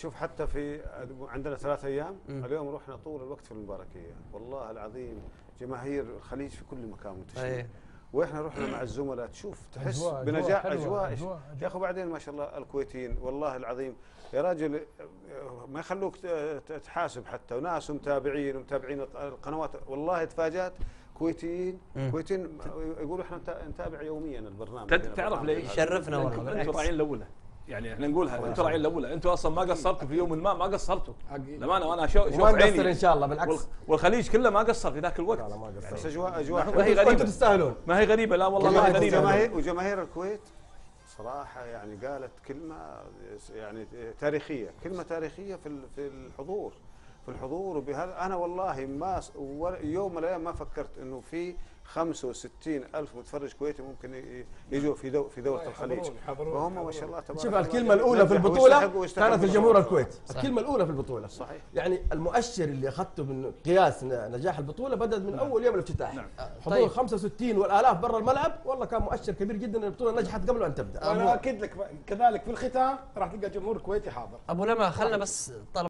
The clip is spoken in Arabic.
شوف حتى في عندنا ثلاث أيام مم. اليوم رحنا طول الوقت في المباركية. والله العظيم جماهير الخليج في كل مكان منتشرين إيه وإحنا رحنا مع الزملاء تشوف تحس أجواء- بنجاح أجواء. أجواء- يا أخي بعدين ما شاء الله الكويتيين والله العظيم يا راجل ما يخلوك تحاسب حتى. وناس ومتابعين ومتابعين القنوات. والله تفاجأت كويتيين. كويتيين يقولوا إحنا نتا- نتابع يوميا البرنامج. تعرف ليش؟ شرفنا والله. أنتم الأولى. يعني إحنا نقولها أنتم راعين الاولى أنتم أصلا ما قصرتوا في يوم ما ما قصرتوا. للأمانة وأنا شو شوف وما نقصر إن عيني شاء الله بالعكس. وال- والخليج كله ما قصر في ذاك الوقت. لا لا ما بس قصر أجواء اجواء ما. هي غريبة. تستاهلون. ما هي غريبة لا والله ما هي غريبة. وجماهير وجماهير الكويت صراحة يعني قالت كلمة يعني تاريخية، كلمة تاريخية في ال- في الحضور. في الحضور وبهذا أنا والله ما يوم من الأيام ما فكرت إنه في 65 ألف متفرج كويتي ممكن يجوا في دو في دورة الخليج. وهم ما شاء الله تبارك شوف الكلمة الأولى في البطولة كانت الجمهور البطولة. الكويت. الكلمة الأولى في البطولة. صحيح. يعني المؤشر اللي أخذته من قياس نجاح البطولة بدأ من أول يوم الافتتاح. نعم. حضور طيب. 65 والآلاف برا الملعب والله كان مؤشر كبير جدا أن البطولة نجحت قبل أن تبدأ. وأنا أكد لك كذلك في الختام راح تلقى جمهور كويتي حاضر. أبو لما خلنا بس طلب